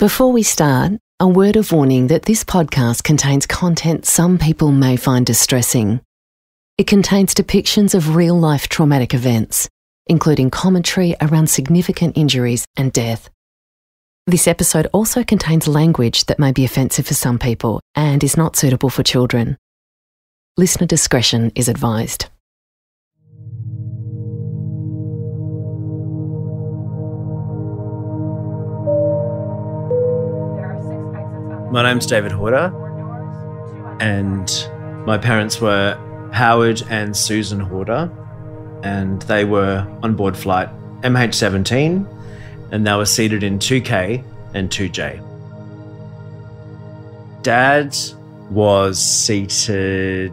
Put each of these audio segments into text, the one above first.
Before we start, a word of warning that this podcast contains content some people may find distressing. It contains depictions of real life traumatic events, including commentary around significant injuries and death. This episode also contains language that may be offensive for some people and is not suitable for children. Listener discretion is advised. My name's David Horder, and my parents were Howard and Susan Horder, and they were on board flight MH17, and they were seated in 2K and 2J. Dad was seated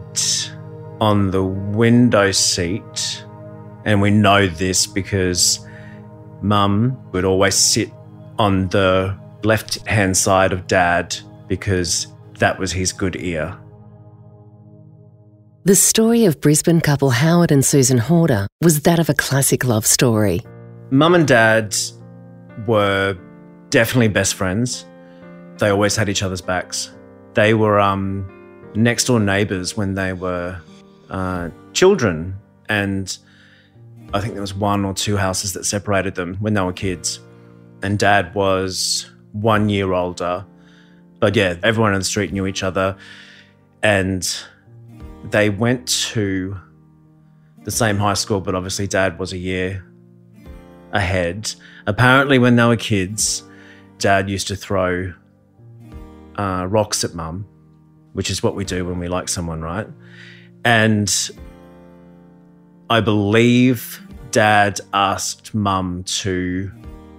on the window seat, and we know this because Mum would always sit on the left hand side of Dad because that was his good ear. The story of Brisbane couple Howard and Susan Horder was that of a classic love story. Mum and Dad were definitely best friends. They always had each other's backs. They were um, next door neighbours when they were uh, children, and I think there was one or two houses that separated them when they were kids. And Dad was one year older but yeah, everyone on the street knew each other. And they went to the same high school, but obviously dad was a year ahead. Apparently, when they were kids, dad used to throw uh, rocks at mum, which is what we do when we like someone, right? And I believe dad asked mum to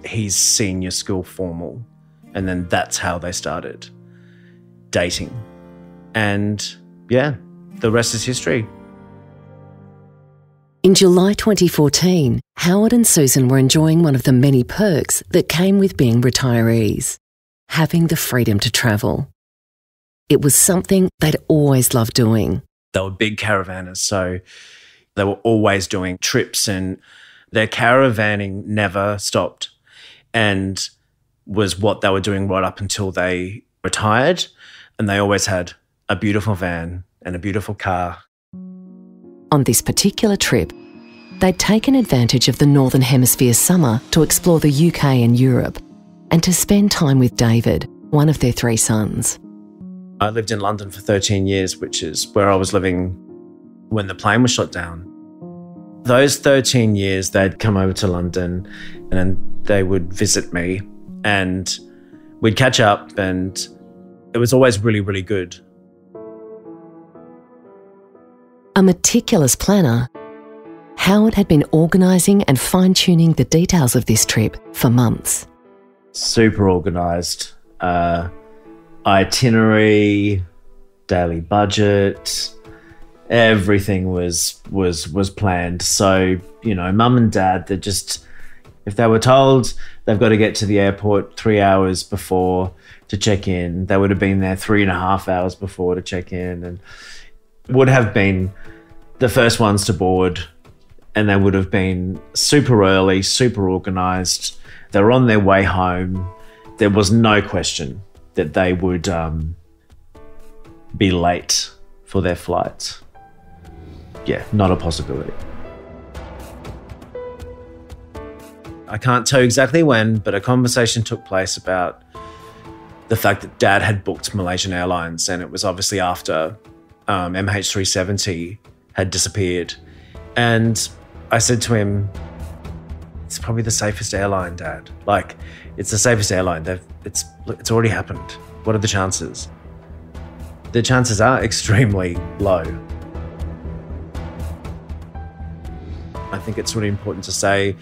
his senior school formal and then that's how they started dating. And yeah, the rest is history. In July 2014, Howard and Susan were enjoying one of the many perks that came with being retirees having the freedom to travel. It was something they'd always loved doing. They were big caravanners, so they were always doing trips, and their caravanning never stopped. And was what they were doing right up until they retired. And they always had a beautiful van and a beautiful car. On this particular trip, they'd taken advantage of the Northern Hemisphere summer to explore the UK and Europe and to spend time with David, one of their three sons. I lived in London for 13 years, which is where I was living when the plane was shot down. Those 13 years, they'd come over to London and they would visit me and we'd catch up, and it was always really, really good. A meticulous planner, Howard had been organising and fine tuning the details of this trip for months. Super organised. Uh, itinerary, daily budget, everything was was was planned. So you know, mum and dad, they're just if they were told they've got to get to the airport three hours before to check in, they would have been there three and a half hours before to check in and would have been the first ones to board. And they would have been super early, super organized. They were on their way home. There was no question that they would um, be late for their flights. Yeah, not a possibility. I can't tell you exactly when, but a conversation took place about the fact that dad had booked Malaysian Airlines, and it was obviously after um, MH370 had disappeared. And I said to him, It's probably the safest airline, dad. Like, it's the safest airline. They've, it's, it's already happened. What are the chances? The chances are extremely low. I think it's really important to say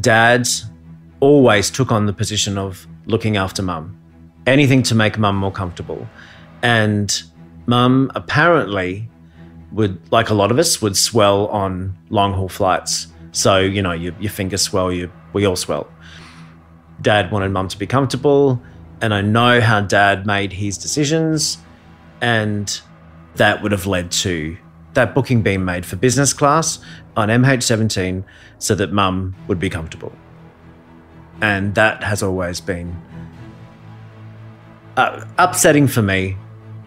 dads always took on the position of looking after mum, anything to make mum more comfortable. And mum apparently would, like a lot of us, would swell on long haul flights. So, you know, your, your fingers swell, you, we all swell. Dad wanted mum to be comfortable. And I know how dad made his decisions. And that would have led to that booking being made for business class on MH17 so that mum would be comfortable. And that has always been uh, upsetting for me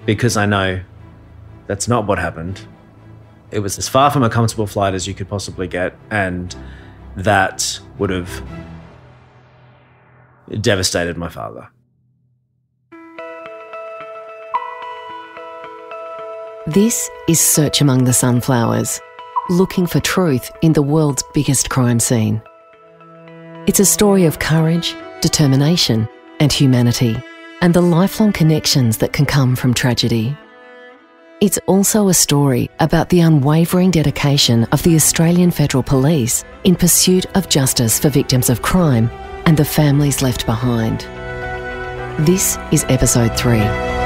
because I know that's not what happened. It was as far from a comfortable flight as you could possibly get, and that would have devastated my father. This is Search Among the Sunflowers, looking for truth in the world's biggest crime scene. It's a story of courage, determination, and humanity, and the lifelong connections that can come from tragedy. It's also a story about the unwavering dedication of the Australian Federal Police in pursuit of justice for victims of crime and the families left behind. This is episode 3.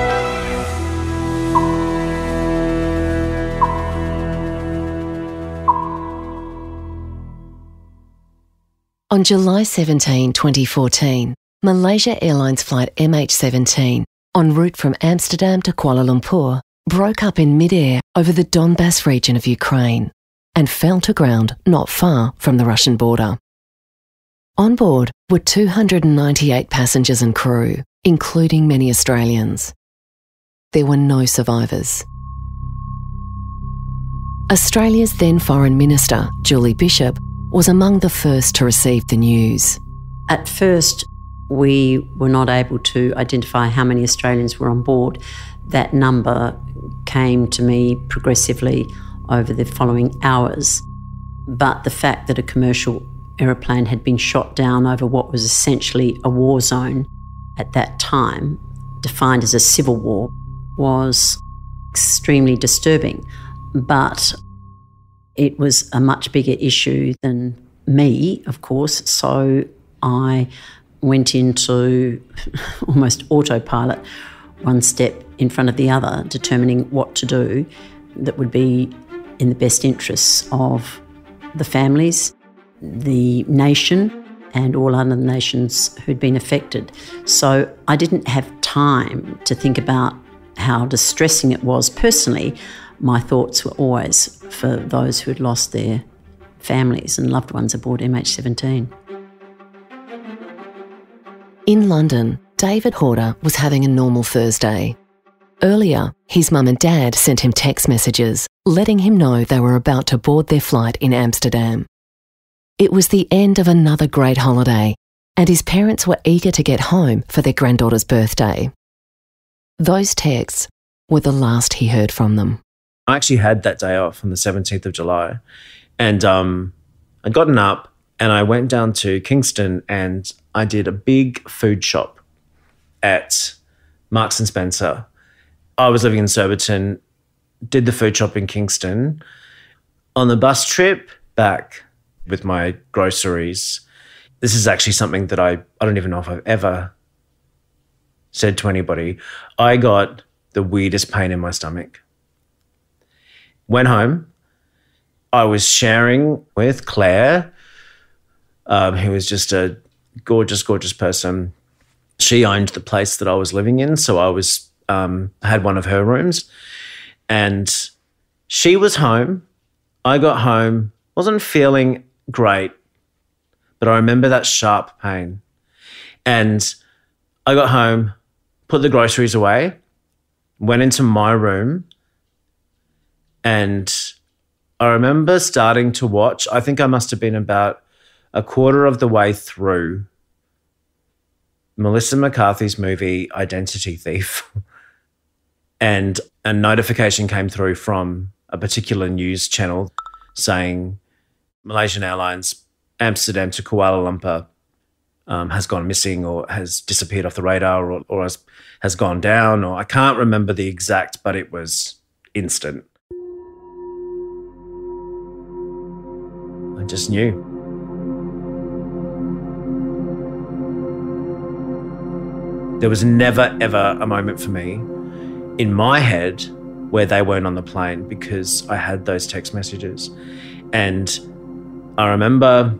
On July 17, 2014, Malaysia Airlines flight MH17, en route from Amsterdam to Kuala Lumpur, broke up in midair over the Donbass region of Ukraine and fell to ground not far from the Russian border. On board were 298 passengers and crew, including many Australians. There were no survivors. Australia's then Foreign Minister, Julie Bishop, was among the first to receive the news. At first, we were not able to identify how many Australians were on board. That number came to me progressively over the following hours. But the fact that a commercial aeroplane had been shot down over what was essentially a war zone at that time, defined as a civil war, was extremely disturbing. But it was a much bigger issue than me, of course. So I went into almost autopilot, one step in front of the other, determining what to do that would be in the best interests of the families, the nation, and all other nations who'd been affected. So I didn't have time to think about how distressing it was personally my thoughts were always for those who had lost their families and loved ones aboard MH17. In London, David Horder was having a normal Thursday. Earlier, his mum and dad sent him text messages letting him know they were about to board their flight in Amsterdam. It was the end of another great holiday, and his parents were eager to get home for their granddaughter's birthday. Those texts were the last he heard from them. I actually had that day off on the 17th of July. And um, I'd gotten up and I went down to Kingston and I did a big food shop at Marks and Spencer. I was living in Surbiton, did the food shop in Kingston. On the bus trip back with my groceries, this is actually something that I, I don't even know if I've ever said to anybody. I got the weirdest pain in my stomach. Went home. I was sharing with Claire, um, who was just a gorgeous, gorgeous person. She owned the place that I was living in, so I was um, had one of her rooms, and she was home. I got home, wasn't feeling great, but I remember that sharp pain, and I got home, put the groceries away, went into my room, and I remember starting to watch, I think I must have been about a quarter of the way through Melissa McCarthy's movie Identity Thief. and a notification came through from a particular news channel saying Malaysian Airlines Amsterdam to Kuala Lumpur um, has gone missing or has disappeared off the radar or, or has, has gone down or I can't remember the exact, but it was instant. I just knew. There was never, ever a moment for me in my head where they weren't on the plane because I had those text messages. And I remember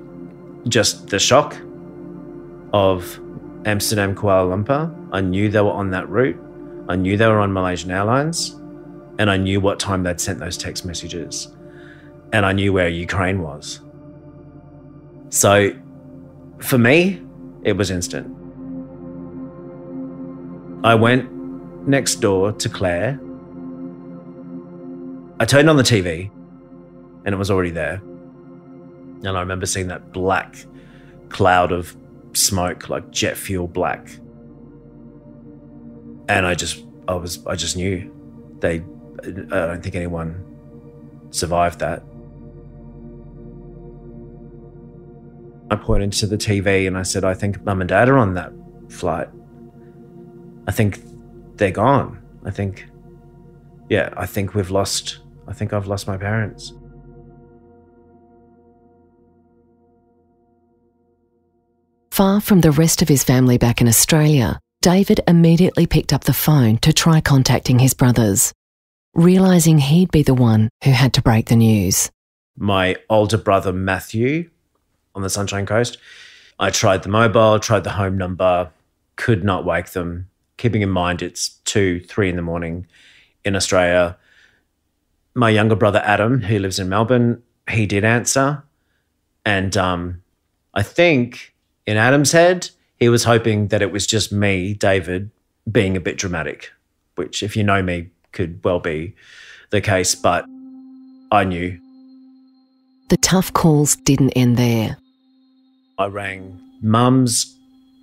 just the shock of Amsterdam, Kuala Lumpur. I knew they were on that route. I knew they were on Malaysian Airlines. And I knew what time they'd sent those text messages. And I knew where Ukraine was. So for me, it was instant. I went next door to Claire. I turned on the TV and it was already there. And I remember seeing that black cloud of smoke, like jet fuel black. And I just, I was, I just knew they, I don't think anyone survived that. I pointed to the TV and I said, I think mum and dad are on that flight. I think they're gone. I think, yeah, I think we've lost, I think I've lost my parents. Far from the rest of his family back in Australia, David immediately picked up the phone to try contacting his brothers, realising he'd be the one who had to break the news. My older brother, Matthew, on the Sunshine Coast, I tried the mobile, tried the home number, could not wake them. Keeping in mind it's two, three in the morning in Australia. My younger brother, Adam, who lives in Melbourne, he did answer. And um, I think in Adam's head, he was hoping that it was just me, David, being a bit dramatic, which, if you know me, could well be the case, but I knew. The tough calls didn't end there. I rang mum's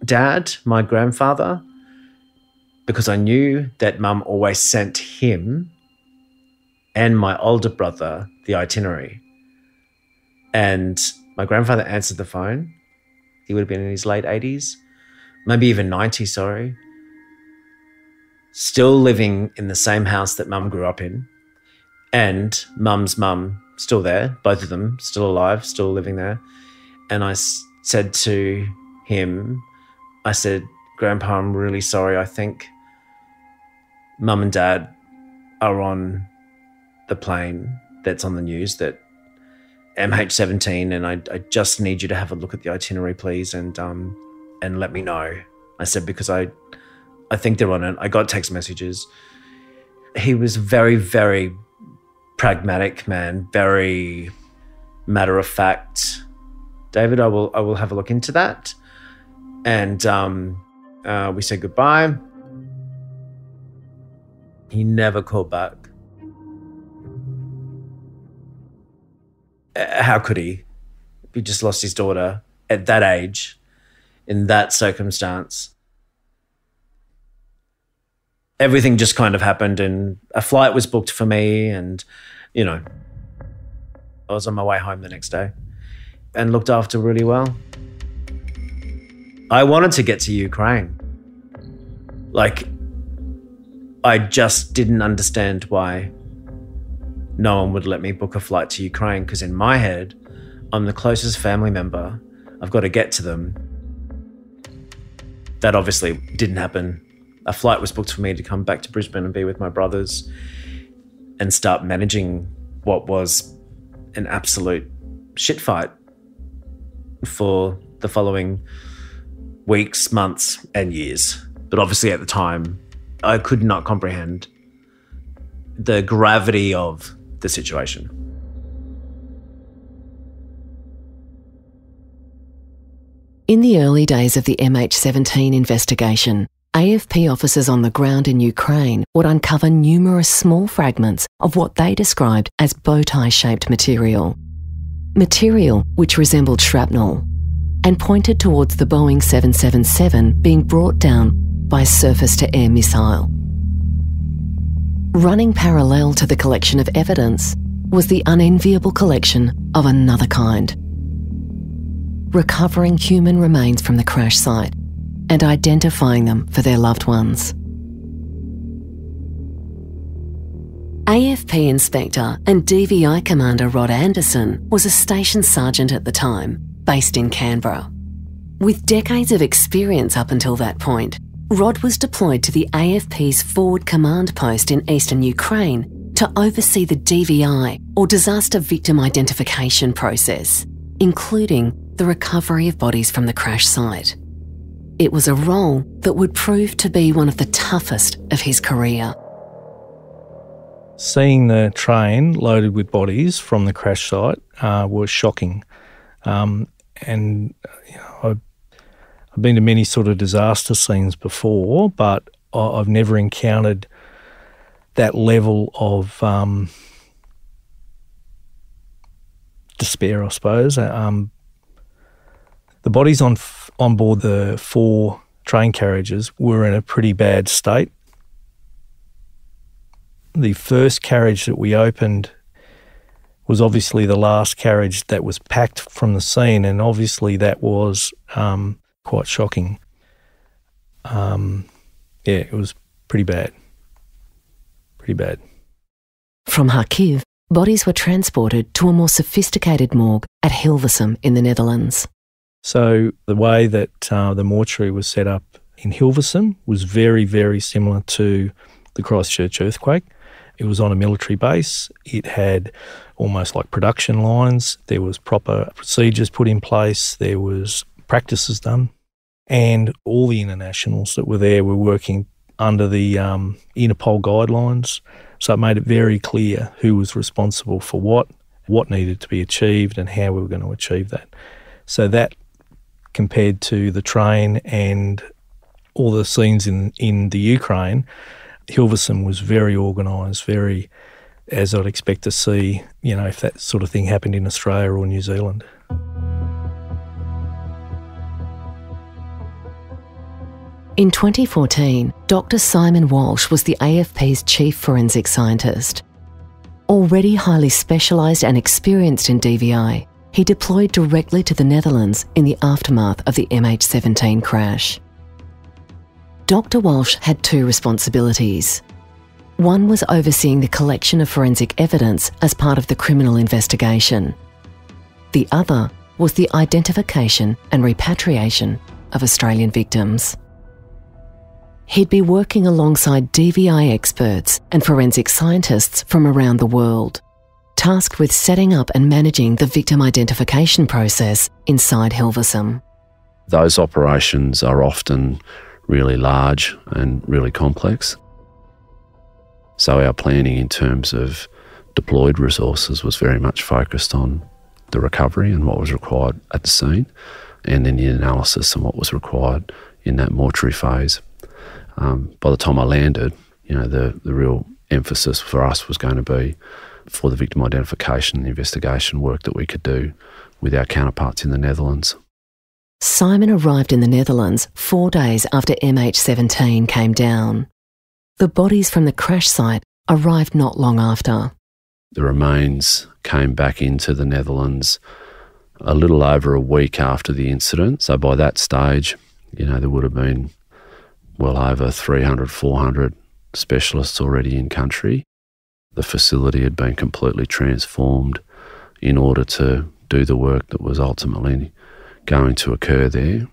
dad, my grandfather, because I knew that mum always sent him and my older brother the itinerary. And my grandfather answered the phone he would have been in his late 80s, maybe even 90, sorry. Still living in the same house that mum grew up in. And mum's mum still there, both of them still alive, still living there. And I said to him, I said, Grandpa, I'm really sorry. I think mum and dad are on the plane that's on the news that MH17, and I, I just need you to have a look at the itinerary, please, and um, and let me know. I said because I, I think they're on it. I got text messages. He was very, very pragmatic man, very matter of fact. David, I will, I will have a look into that. And um, uh, we said goodbye. He never called back. Uh, how could he? He just lost his daughter at that age, in that circumstance. Everything just kind of happened, and a flight was booked for me, and you know, I was on my way home the next day and looked after really well. I wanted to get to Ukraine. Like, I just didn't understand why no one would let me book a flight to Ukraine because in my head, I'm the closest family member. I've got to get to them. That obviously didn't happen. A flight was booked for me to come back to Brisbane and be with my brothers and start managing what was an absolute shit fight for the following weeks, months, and years. But obviously, at the time, I could not comprehend the gravity of the situation. In the early days of the MH17 investigation, AFP officers on the ground in Ukraine would uncover numerous small fragments of what they described as bow tie shaped material. Material which resembled shrapnel and pointed towards the Boeing 777 being brought down by surface to air missile. Running parallel to the collection of evidence was the unenviable collection of another kind. Recovering human remains from the crash site and identifying them for their loved ones. AFP Inspector and DVI Commander Rod Anderson was a station sergeant at the time, based in Canberra. With decades of experience up until that point, Rod was deployed to the AFP's forward command post in eastern Ukraine to oversee the DVI or disaster victim identification process, including the recovery of bodies from the crash site. It was a role that would prove to be one of the toughest of his career. Seeing the train loaded with bodies from the crash site uh, was shocking. Um, and you know, I've been to many sort of disaster scenes before, but I've never encountered that level of um, despair, I suppose. Um, the bodies on on board the four train carriages were in a pretty bad state. The first carriage that we opened was obviously the last carriage that was packed from the scene, and obviously that was um, quite shocking. Um, yeah, it was pretty bad. Pretty bad. From Kharkiv, bodies were transported to a more sophisticated morgue at Hilversum in the Netherlands. So the way that uh, the mortuary was set up in Hilversum was very, very similar to the Christchurch earthquake. It was on a military base. It had almost like production lines. There was proper procedures put in place. There was practices done, and all the internationals that were there were working under the um, Interpol guidelines. So it made it very clear who was responsible for what, what needed to be achieved, and how we were going to achieve that. So that compared to the train and all the scenes in, in the Ukraine, Hilversum was very organised, very as I'd expect to see, you know, if that sort of thing happened in Australia or New Zealand. In 2014, Dr. Simon Walsh was the AFP's chief forensic scientist. Already highly specialised and experienced in DVI, he deployed directly to the Netherlands in the aftermath of the MH17 crash. Dr. Walsh had two responsibilities. One was overseeing the collection of forensic evidence as part of the criminal investigation. The other was the identification and repatriation of Australian victims. He'd be working alongside DVI experts and forensic scientists from around the world tasked with setting up and managing the victim identification process inside Hilversum. Those operations are often really large and really complex. So, our planning in terms of deployed resources was very much focused on the recovery and what was required at the scene, and then the analysis and what was required in that mortuary phase. Um, by the time I landed, you know, the, the real emphasis for us was going to be for the victim identification and investigation work that we could do with our counterparts in the Netherlands. Simon arrived in the Netherlands four days after MH17 came down. The bodies from the crash site arrived not long after. The remains came back into the Netherlands a little over a week after the incident. So by that stage, you know, there would have been well over 300, 400 specialists already in country. The facility had been completely transformed in order to do the work that was ultimately going to occur there.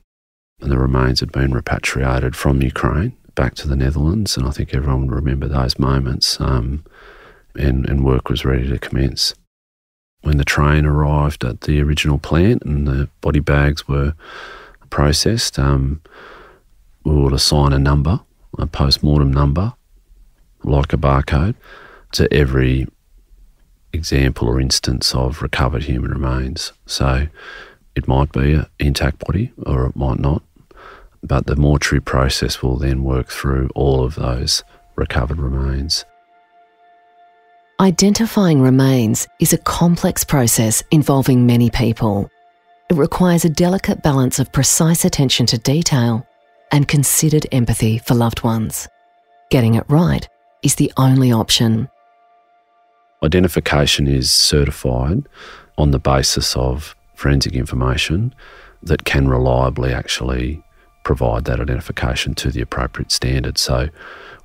And the remains had been repatriated from Ukraine back to the Netherlands. And I think everyone would remember those moments. Um, and, and work was ready to commence. When the train arrived at the original plant and the body bags were processed, um, we would assign a number, a post mortem number, like a barcode, to every example or instance of recovered human remains. So it might be an intact body or it might not, but the mortuary process will then work through all of those recovered remains. Identifying remains is a complex process involving many people. It requires a delicate balance of precise attention to detail and considered empathy for loved ones. Getting it right is the only option. Identification is certified on the basis of forensic information that can reliably actually provide that identification to the appropriate standard. So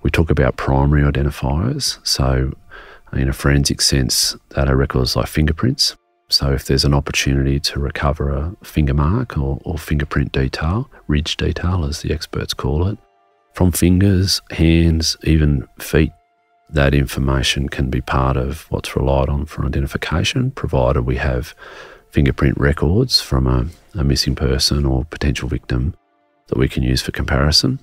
we talk about primary identifiers. So in a forensic sense, that are records like fingerprints. So if there's an opportunity to recover a finger mark or, or fingerprint detail, ridge detail as the experts call it, from fingers, hands, even feet that information can be part of what's relied on for identification, provided we have fingerprint records from a, a missing person or potential victim that we can use for comparison.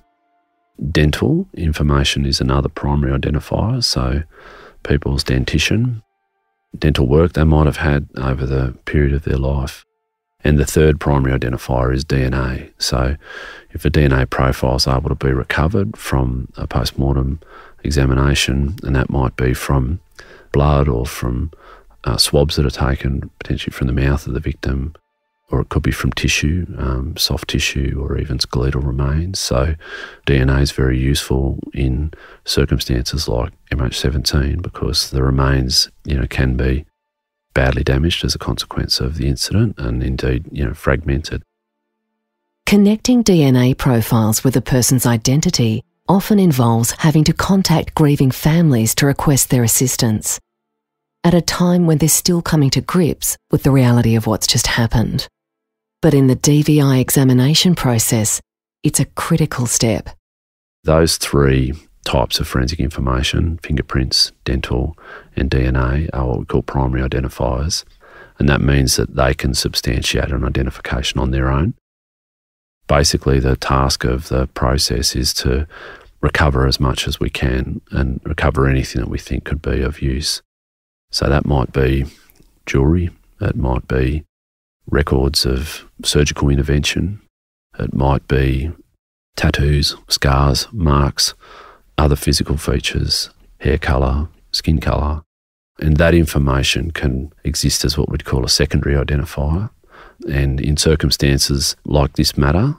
Dental information is another primary identifier, so people's dentition, dental work they might have had over the period of their life, And the third primary identifier is DNA. So, if a DNA profile is able to be recovered from a post mortem examination, and that might be from blood or from uh, swabs that are taken, potentially from the mouth of the victim, or it could be from tissue, um, soft tissue, or even skeletal remains. So, DNA is very useful in circumstances like MH17 because the remains, you know, can be badly damaged as a consequence of the incident, and indeed, you know, fragmented. Connecting DNA profiles with a person's identity often involves having to contact grieving families to request their assistance. At a time when they're still coming to grips with the reality of what's just happened. But in the DVI examination process, it's a critical step. Those three types of forensic information fingerprints, dental, and DNA are what we call primary identifiers. And that means that they can substantiate an identification on their own. Basically, the task of the process is to recover as much as we can and recover anything that we think could be of use. So that might be jewellery, it might be records of surgical intervention. It might be tattoos, scars, marks, other physical features, hair colour, skin colour. And that information can exist as what we'd call a secondary identifier. And in circumstances like this matter,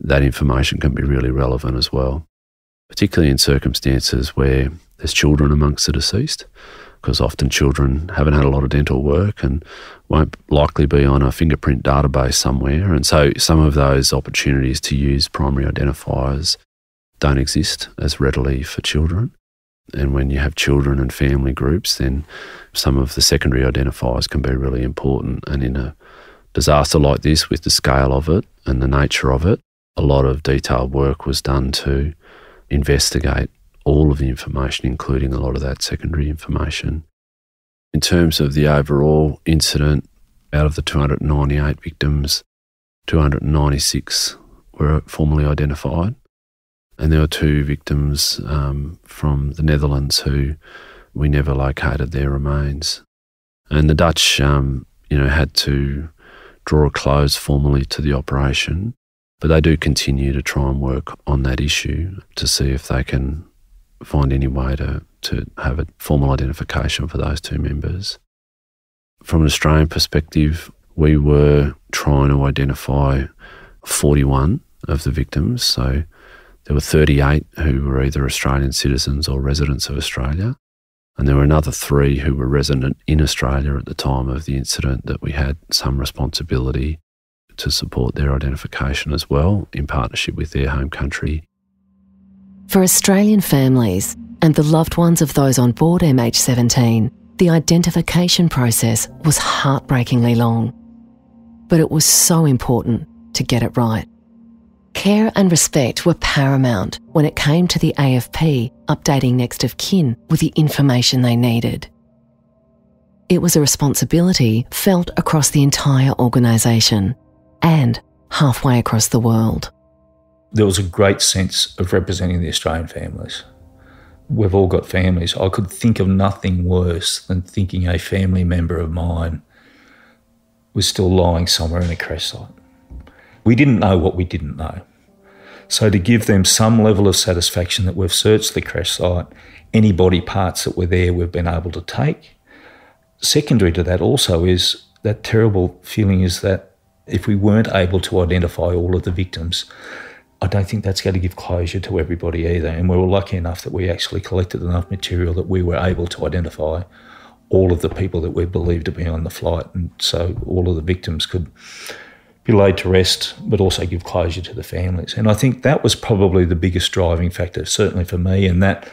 that information can be really relevant as well, particularly in circumstances where there's children amongst the deceased because often children haven't had a lot of dental work and won't likely be on a fingerprint database somewhere. And so some of those opportunities to use primary identifiers don't exist as readily for children. And when you have children and family groups, then some of the secondary identifiers can be really important. And in a disaster like this, with the scale of it and the nature of it, a lot of detailed work was done to investigate all of the information, including a lot of that secondary information. In terms of the overall incident, out of the 298 victims, 296 were formally identified. And there were two victims um, from the Netherlands who we never located their remains. And the Dutch, um, you know, had to draw a close formally to the operation, but they do continue to try and work on that issue to see if they can find any way to, to have a formal identification for those two members. From an Australian perspective, we were trying to identify 41 of the victims. So there were 38 who were either Australian citizens or residents of Australia. And there were another three who were resident in Australia at the time of the incident that we had some responsibility to support their identification as well in partnership with their home country for Australian families and the loved ones of those on board MH17, the identification process was heartbreakingly long. But it was so important to get it right. Care and respect were paramount when it came to the AFP updating next of kin with the information they needed. It was a responsibility felt across the entire organisation and halfway across the world there was a great sense of representing the Australian families. We've all got families. I could think of nothing worse than thinking a family member of mine was still lying somewhere in a crash site. We didn't know what we didn't know. So to give them some level of satisfaction that we've searched the crash site, any body parts that were there we've been able to take. Secondary to that also is that terrible feeling is that if we weren't able to identify all of the victims, I don't think that's going to give closure to everybody either. And we were lucky enough that we actually collected enough material that we were able to identify all of the people that we believed to be on the flight. And so all of the victims could be laid to rest, but also give closure to the families. And I think that was probably the biggest driving factor, certainly for me. And that,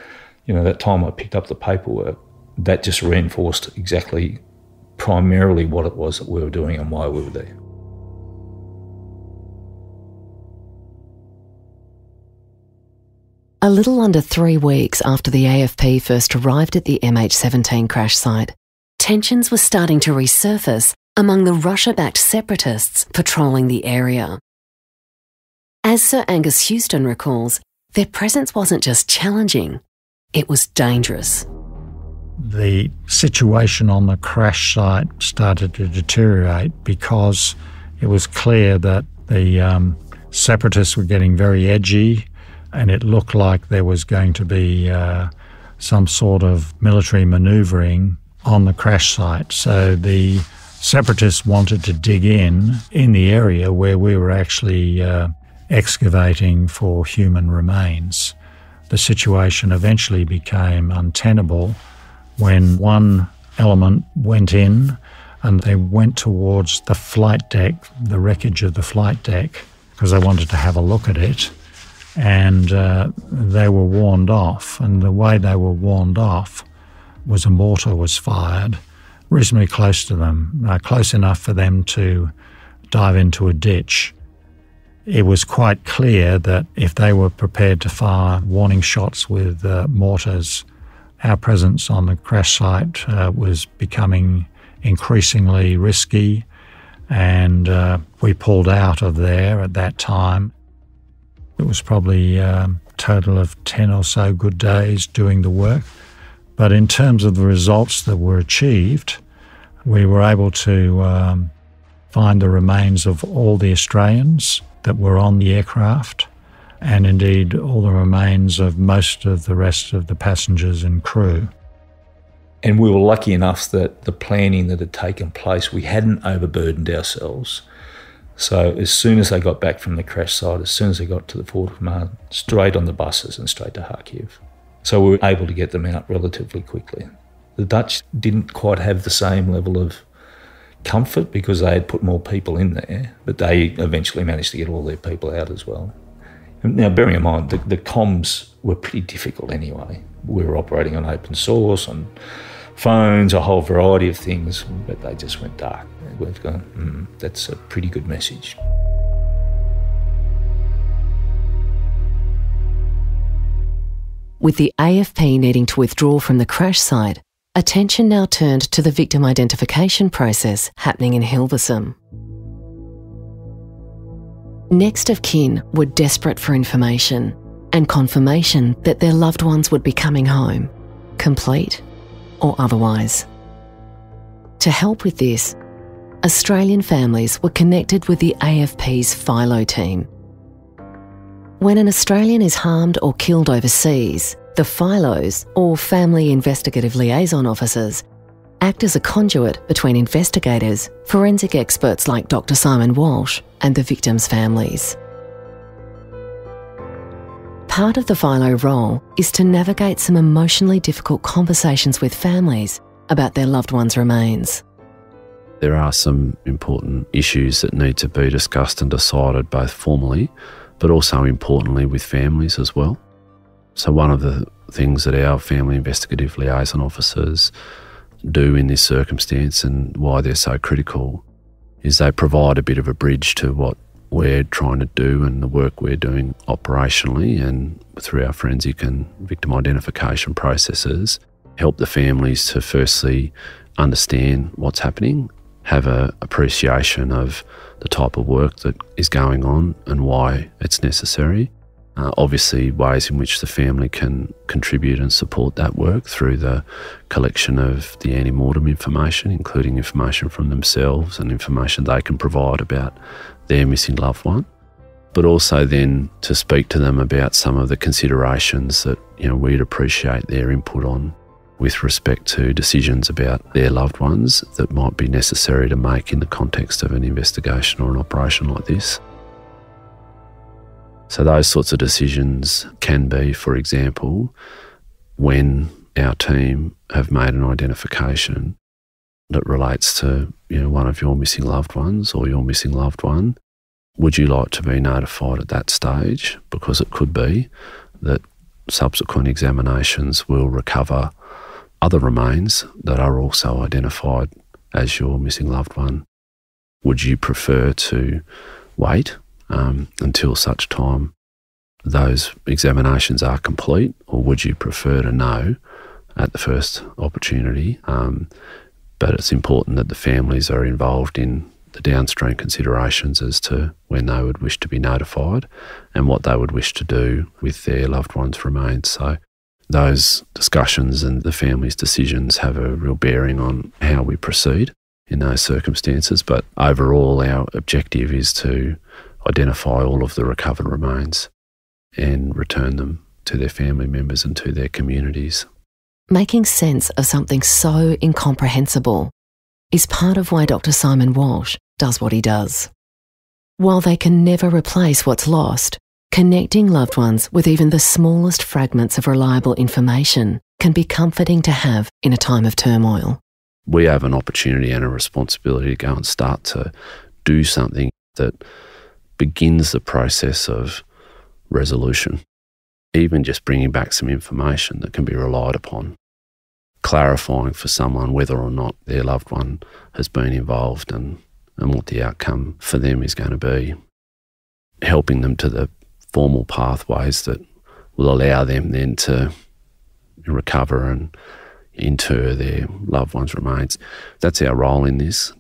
you know, that time I picked up the paperwork, that just reinforced exactly primarily what it was that we were doing and why we were there. A little under three weeks after the AFP first arrived at the MH17 crash site, tensions were starting to resurface among the Russia backed separatists patrolling the area. As Sir Angus Houston recalls, their presence wasn't just challenging, it was dangerous. The situation on the crash site started to deteriorate because it was clear that the um, separatists were getting very edgy, and it looked like there was going to be uh, some sort of military manoeuvring on the crash site. So the separatists wanted to dig in in the area where we were actually uh, excavating for human remains. The situation eventually became untenable when one element went in and they went towards the flight deck, the wreckage of the flight deck, because they wanted to have a look at it. And uh, they were warned off. And the way they were warned off was a mortar was fired reasonably close to them, uh, close enough for them to dive into a ditch. It was quite clear that if they were prepared to fire warning shots with uh, mortars, our presence on the crash site uh, was becoming increasingly risky, and uh, we pulled out of there at that time. It was probably um, a total of 10 or so good days doing the work. But in terms of the results that were achieved, we were able to um, find the remains of all the Australians that were on the aircraft and indeed all the remains of most of the rest of the passengers and crew. And we were lucky enough that the planning that had taken place, we hadn't overburdened ourselves. So as soon as they got back from the crash site, as soon as they got to the Forward Command, straight on the buses and straight to Kharkiv. So we were able to get them out relatively quickly. The Dutch didn't quite have the same level of comfort because they had put more people in there, but they eventually managed to get all their people out as well. Now, bearing in mind, the, the comms were pretty difficult anyway. We were operating on open source, on phones, a whole variety of things, but they just went dark. Gone, mm, that's a pretty good message. With the AFP needing to withdraw from the crash site, attention now turned to the victim identification process happening in Hilversum. Next of kin were desperate for information and confirmation that their loved ones would be coming home, complete or otherwise. To help with this, Australian families were connected with the AFP's FILO team. When an Australian is harmed or killed overseas, the FILOs, or Family Investigative Liaison Officers, act as a conduit between investigators, forensic experts like Dr. Simon Walsh, and the victims' families. Part of the FILO role is to navigate some emotionally difficult conversations with families about their loved ones' remains. There are some important issues that need to be discussed and decided both formally, but also importantly with families as well. So, one of the things that our family investigative liaison officers do in this circumstance and why they're so critical is they provide a bit of a bridge to what we're trying to do and the work we're doing operationally and through our forensic and victim identification processes help the families to firstly understand what's happening, have an appreciation of the type of work that is going on and why it's necessary, uh, obviously, ways in which the family can contribute and support that work through the collection of the ante mortem information, including information from themselves and information they can provide about their missing loved one. But also then to speak to them about some of the considerations that you know we'd appreciate their input on with respect to decisions about their loved ones that might be necessary to make in the context of an investigation or an operation like this. So, those sorts of decisions can be, for example, when our team have made an identification that relates to you know, one of your missing loved ones or your missing loved one, would you like to be notified at that stage? Because it could be that subsequent examinations will recover other remains that are also identified as your missing loved one. Would you prefer to wait um, until such time those examinations are complete, or would you prefer to know at the first opportunity? Um, but it's important that the families are involved in the downstream considerations as to when they would wish to be notified and what they would wish to do with their loved ones' remains. So, those discussions and the family's decisions have a real bearing on how we proceed. in those circumstances. But overall, our objective is to identify all of the recovered remains and return them to their family members and to their communities. Making sense of something so incomprehensible is part of why Dr. Simon Walsh does what he does. While they can never replace what's lost, connecting loved ones with even the smallest fragments of reliable information can be comforting to have in a time of turmoil. We have an opportunity and a responsibility to go and start to do something that begins the process of resolution even just bringing back some information that can be relied upon, clarifying for someone whether or not their loved one has been involved and, and what the outcome for them is going to be, helping them to the formal pathways that will allow them then to recover and inter their loved one's remains. That's our role in this.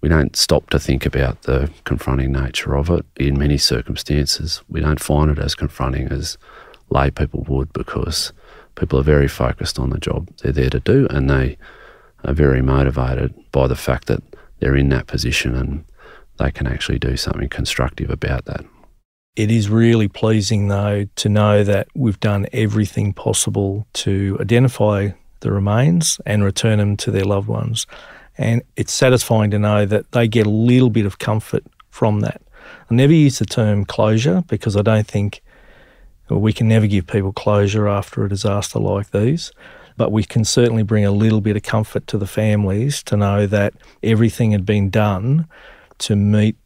We don't stop to think about the confronting nature of it. In many circumstances, we don't find it as confronting as lay people would because people are very focused on the job they're there to do and they are very motivated by the fact that they're in that position and they can actually do something constructive about that. It is really pleasing, though, to know that we've done everything possible to identify the remains and return them to their loved ones. And it's satisfying to know that they get a little bit of comfort from that. I never use the term closure because I don't think we can never give people closure after a disaster like these, but we can certainly bring a little bit of comfort to the families to know that everything had been done to meet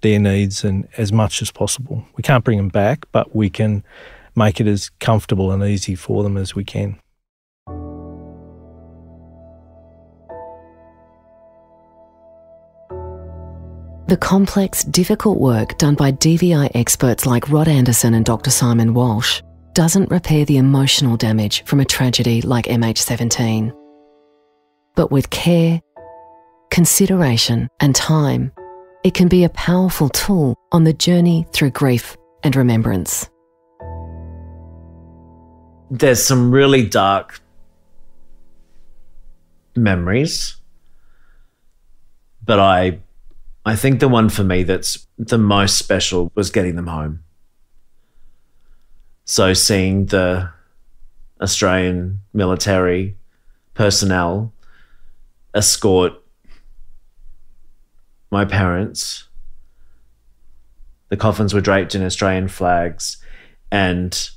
their needs and as much as possible. We can't bring them back, but we can make it as comfortable and easy for them as we can. The complex, difficult work done by DVI experts like Rod Anderson and Dr. Simon Walsh doesn't repair the emotional damage from a tragedy like MH17. But with care, consideration, and time, it can be a powerful tool on the journey through grief and remembrance. There's some really dark memories, but I I think the one for me that's the most special was getting them home. So seeing the Australian military personnel escort my parents. The coffins were draped in Australian flags and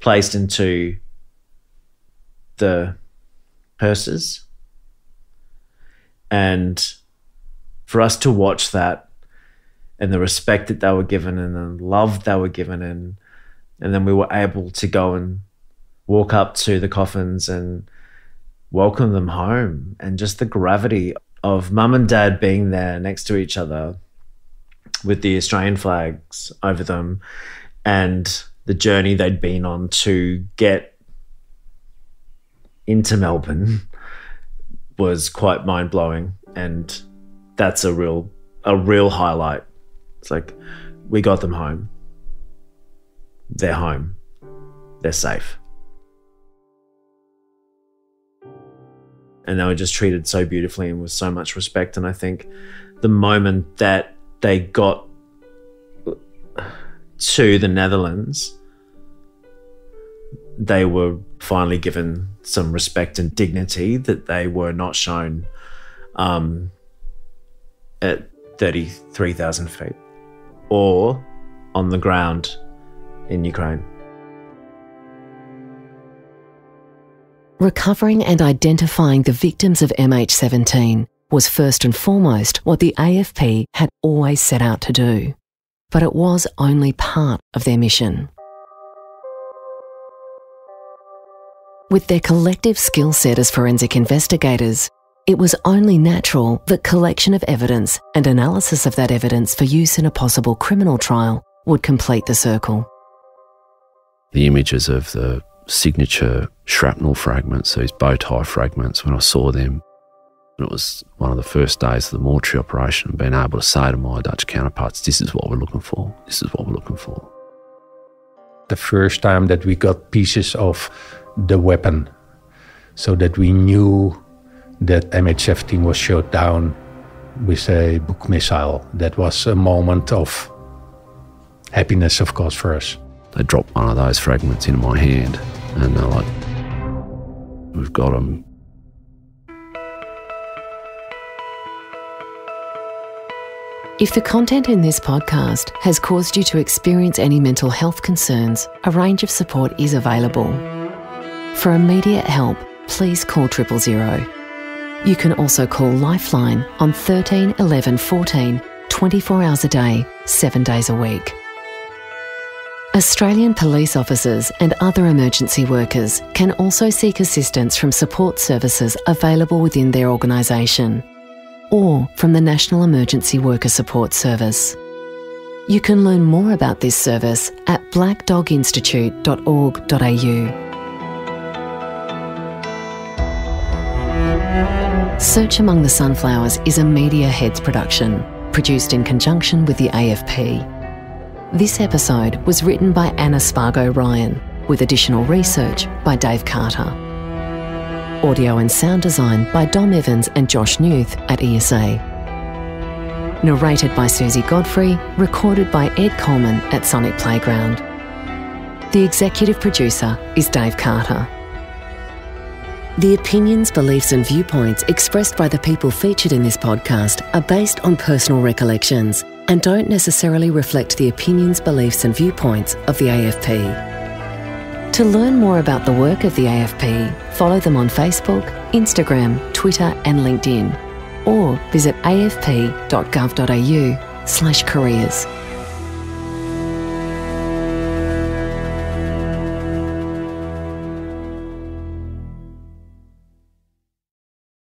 placed into the hearses. And for us to watch that and the respect that they were given and the love they were given and and then we were able to go and walk up to the coffins and welcome them home and just the gravity of mum and dad being there next to each other with the Australian flags over them and the journey they'd been on to get into Melbourne was quite mind blowing and that's a real a real highlight. It's like we got them home. They're home. They're safe. And they were just treated so beautifully and with so much respect. And I think the moment that they got to the Netherlands, they were finally given some respect and dignity that they were not shown um, at 33,000 feet or on the ground in Ukraine. Recovering and identifying the victims of MH17 was first and foremost what the AFP had always set out to do, but it was only part of their mission. With their collective skill set as forensic investigators, it was only natural that collection of evidence and analysis of that evidence for use in a possible criminal trial would complete the circle. The images of the signature shrapnel fragments, these bow tie fragments, when I saw them, it was one of the first days of the mortuary operation, being able to say to my Dutch counterparts, this is what we're looking for, this is what we're looking for. The first time that we got pieces of the weapon so that we knew that MH17 team was shot down with a Buk missile. That was a moment of happiness, of course, for us. They dropped one of those fragments into my hand, and they're like, We've got them. If the content in this podcast has caused you to experience any mental health concerns, a range of support is available. For immediate help, please call triple zero. You can also call Lifeline on 13 11 14 24 hours a day, 7 days a week. Australian police officers and other emergency workers can also seek assistance from support services available within their organisation or from the National Emergency Worker Support Service. You can learn more about this service at blackdoginstitute.org.au. Search Among the Sunflowers is a Media Heads production, produced in conjunction with the AFP. This episode was written by Anna Spargo Ryan, with additional research by Dave Carter. Audio and sound design by Dom Evans and Josh Newth at ESA. Narrated by Susie Godfrey, recorded by Ed Coleman at Sonic Playground. The executive producer is Dave Carter. The opinions, beliefs, and viewpoints expressed by the people featured in this podcast are based on personal recollections and don't necessarily reflect the opinions, beliefs, and viewpoints of the AFP. To learn more about the work of the AFP, follow them on Facebook, Instagram, Twitter, and LinkedIn, or visit afp.gov.au slash careers.